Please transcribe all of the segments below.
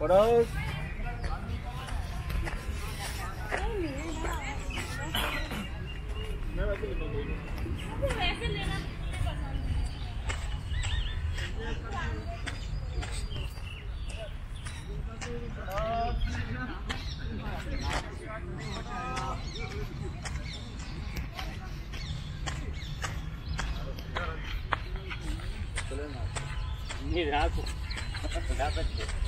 पड़ोस नहीं रात रात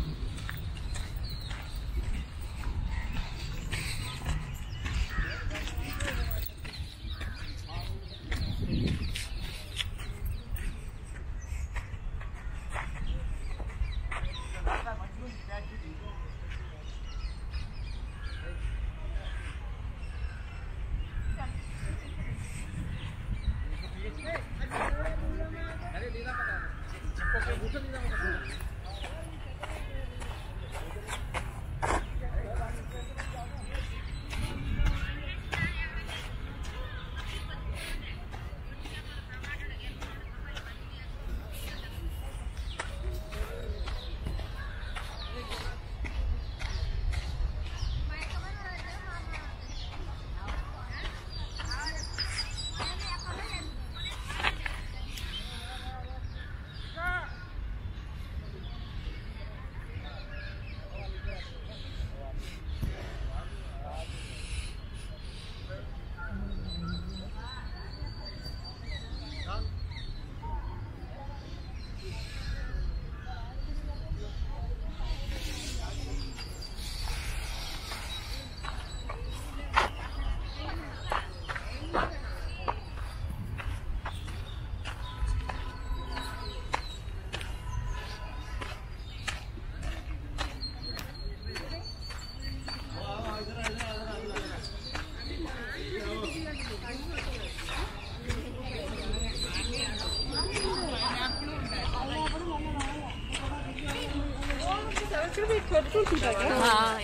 है हाँ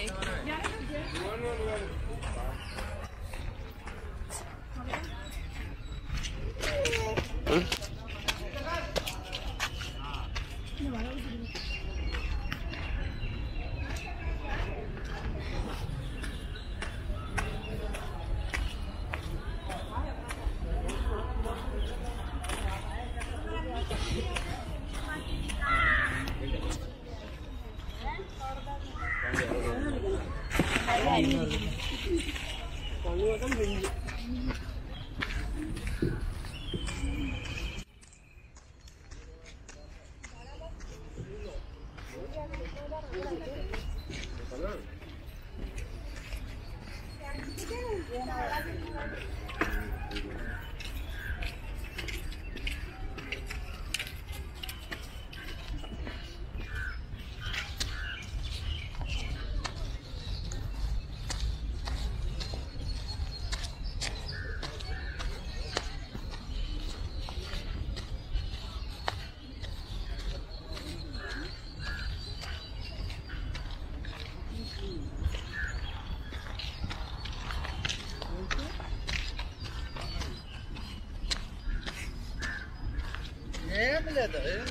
एक ఏం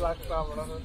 Kulaktan buranın.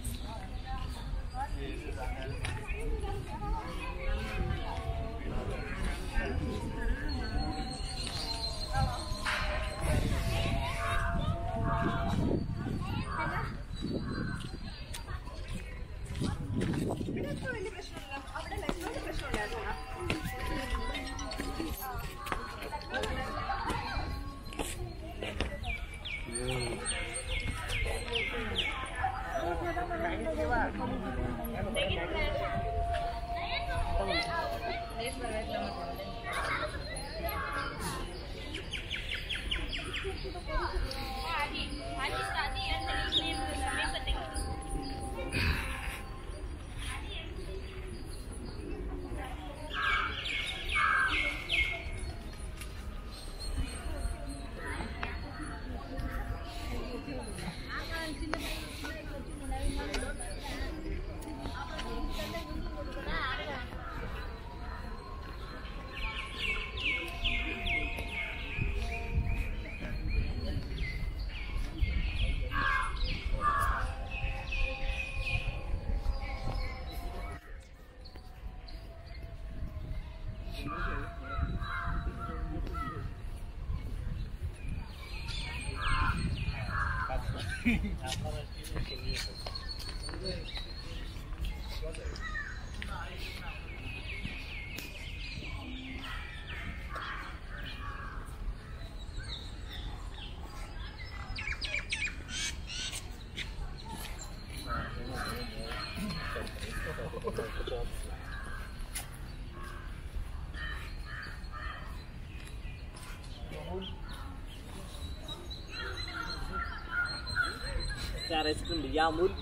चार आईस्क्रीम भैया Amul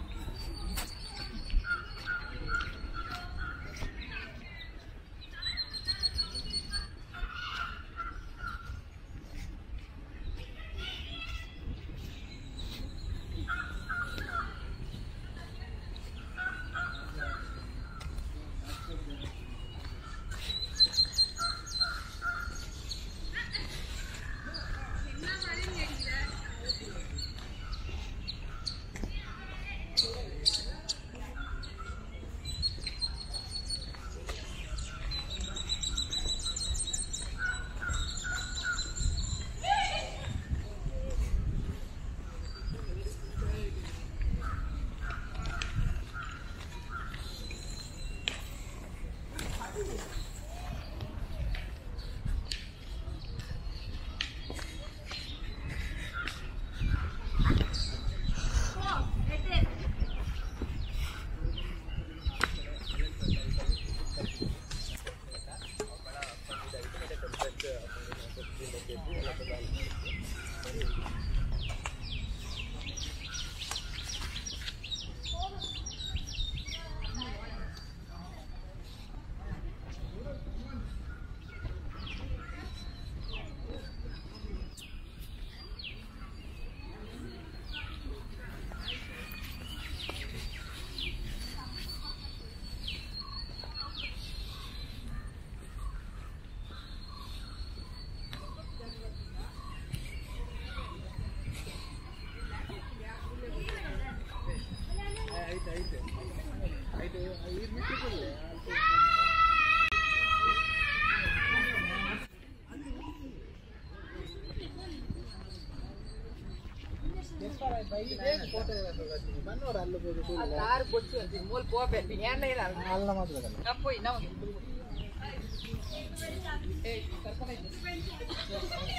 ¡Suscríbete al canal!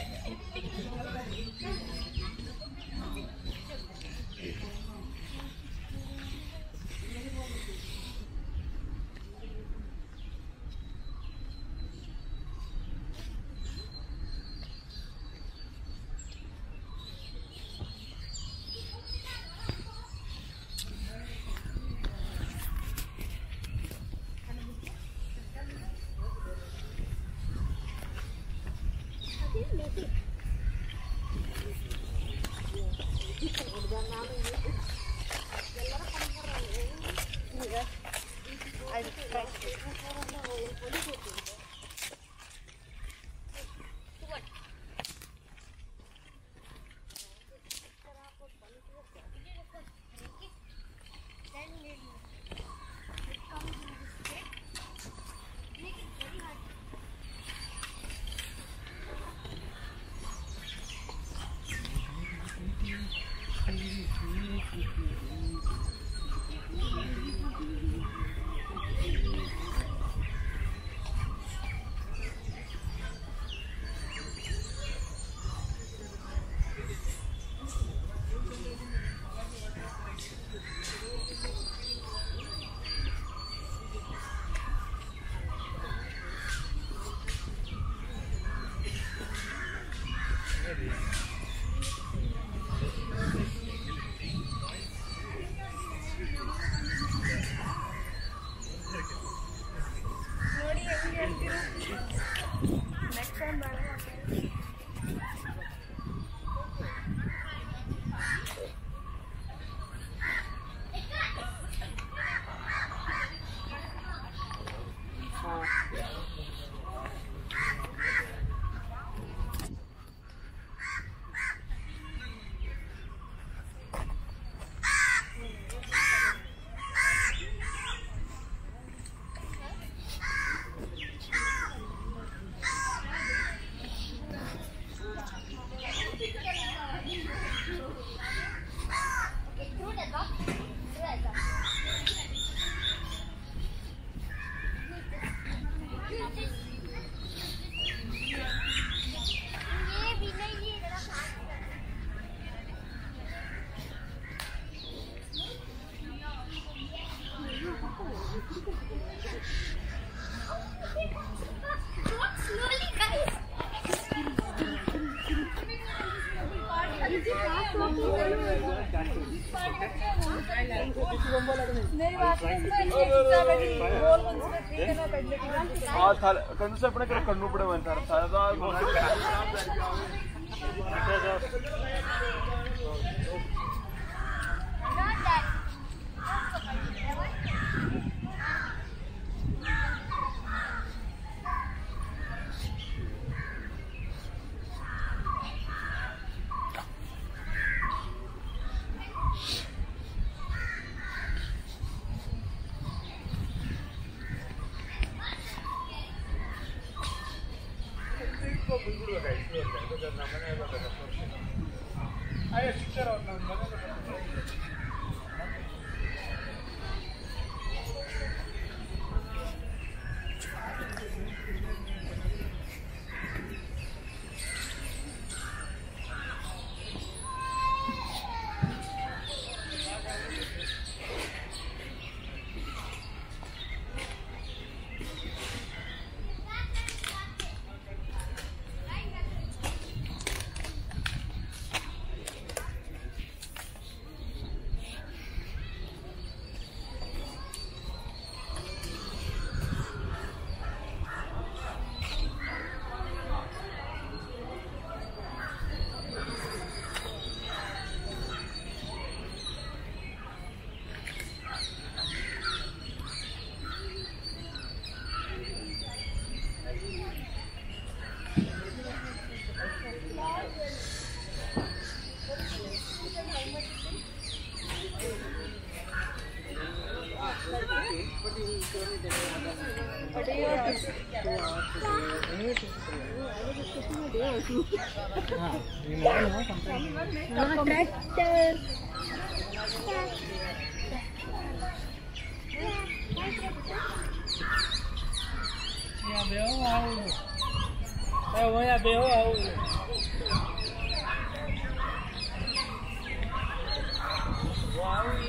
heavy. Aia, sincer, am mânat nhà béo không đâu có nhà béo không wow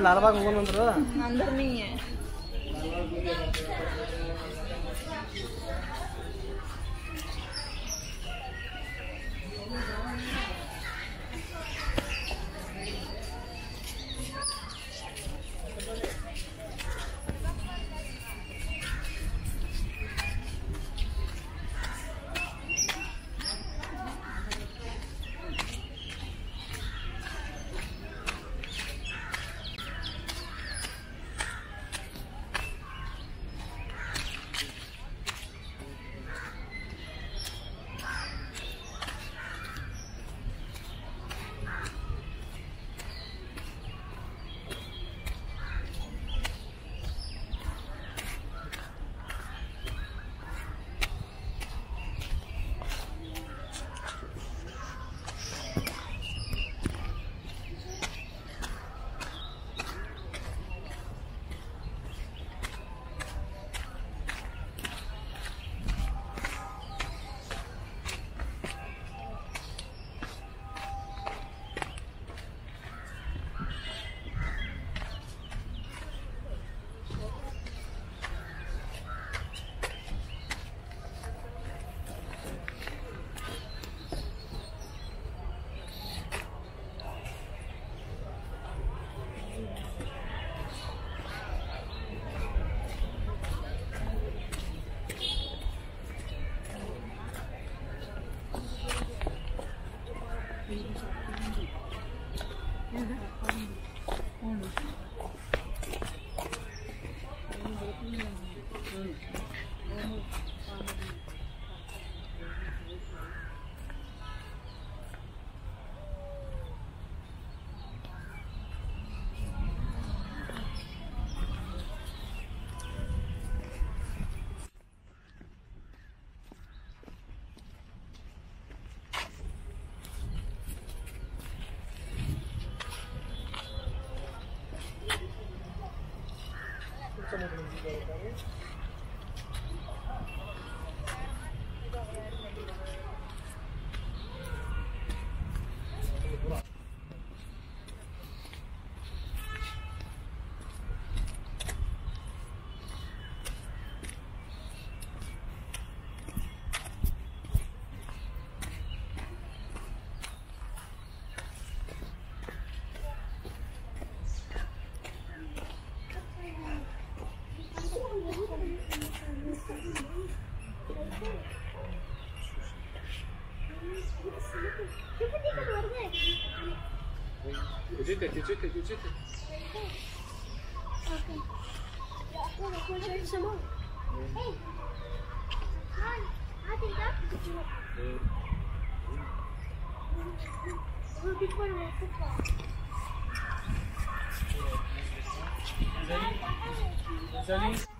నలభై కొందరు అందరినీ better. Держите, держите, держите. Thank you.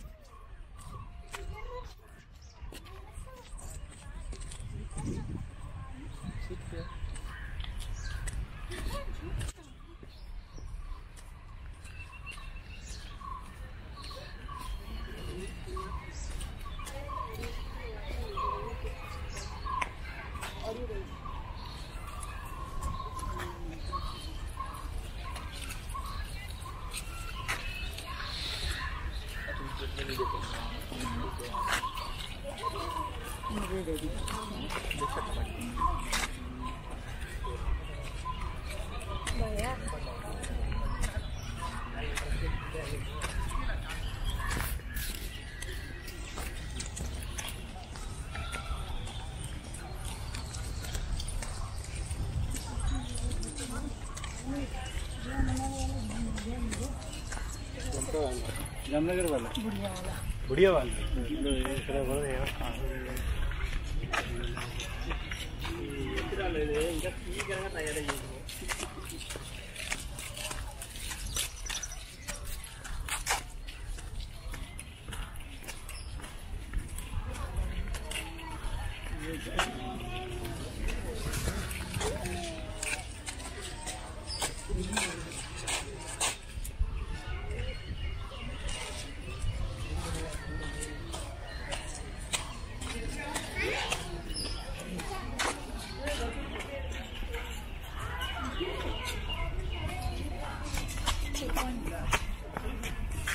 जामनगर वाला? बुढ़िया वाला। बुढ़िया वाला?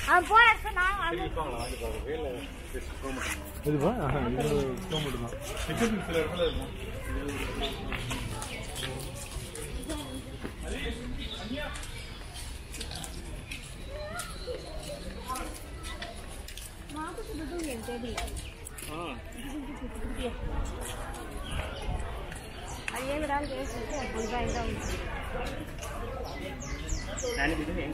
அவன் போற நான் இதுவா இது டோமேட்டோ தான் எக்யூப்மென்ட் சில இடத்துல இருக்கும் அது ஏன் விடாமல் பேசிட்டு போய் தான் Yani dedim ya.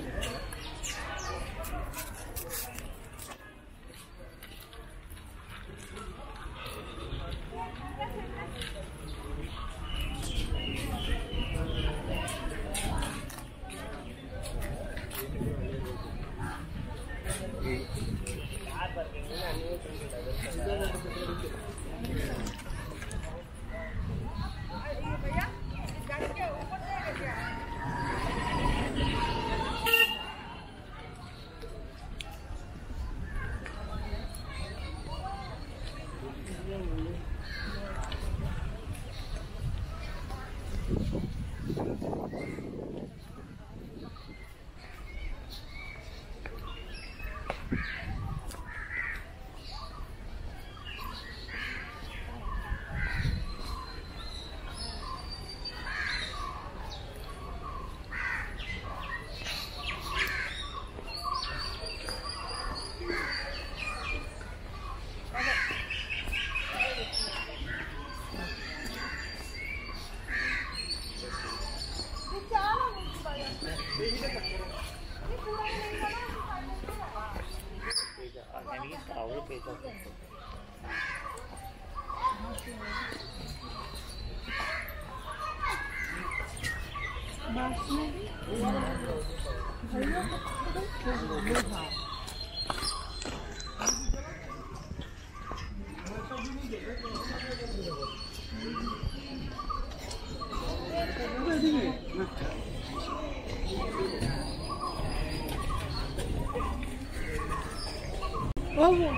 嗯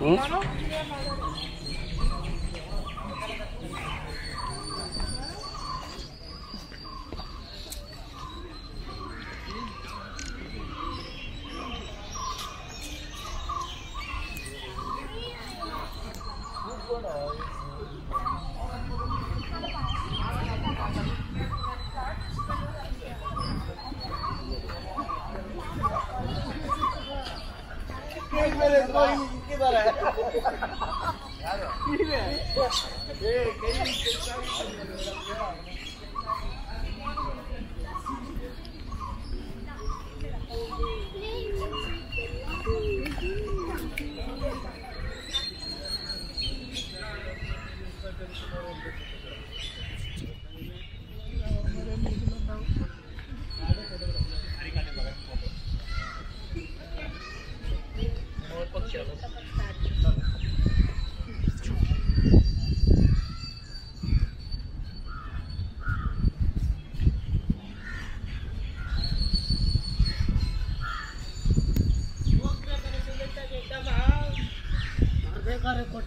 嗯。है।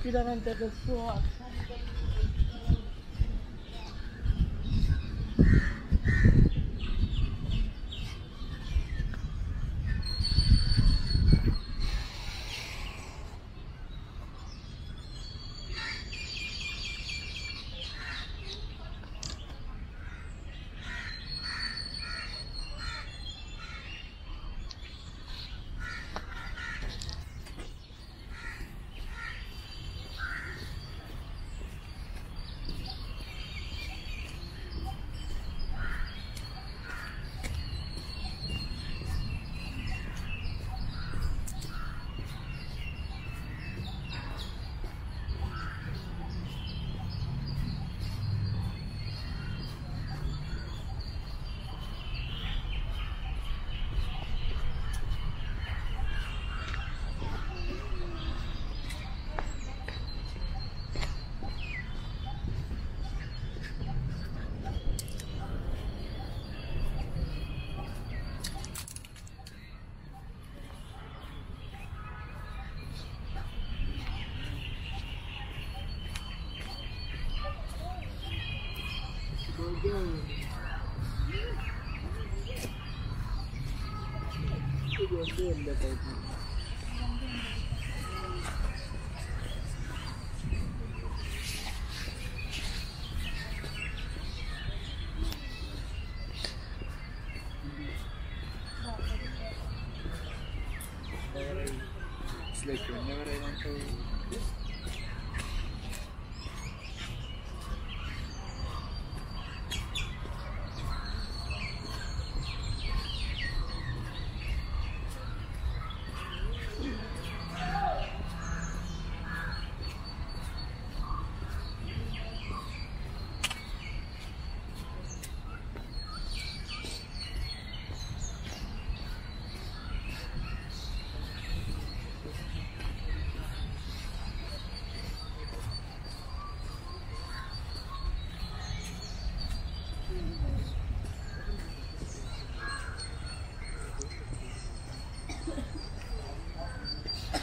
rapidamente del suo Thank you.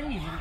真你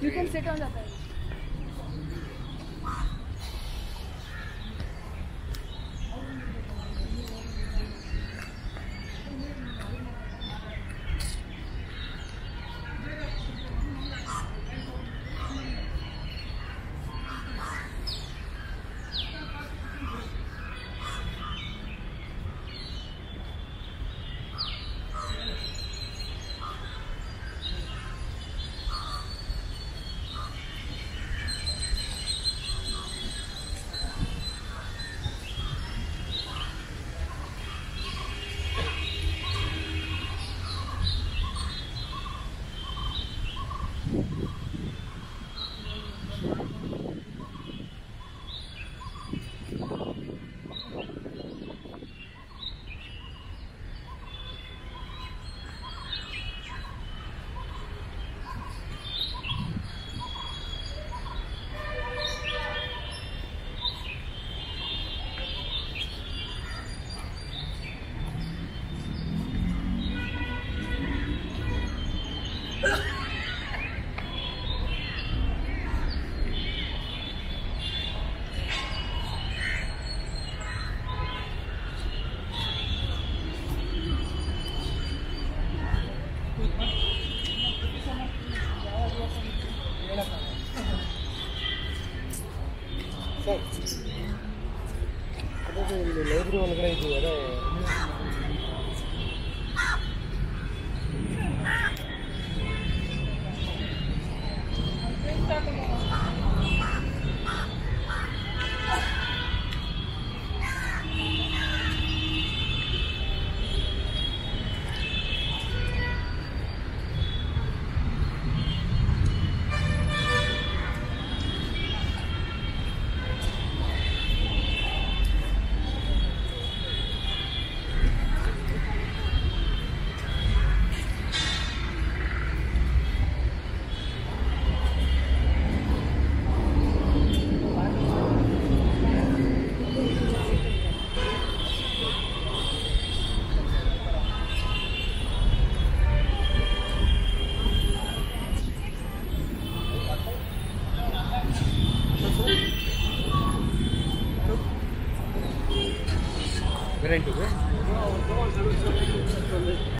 You can sit on the bench.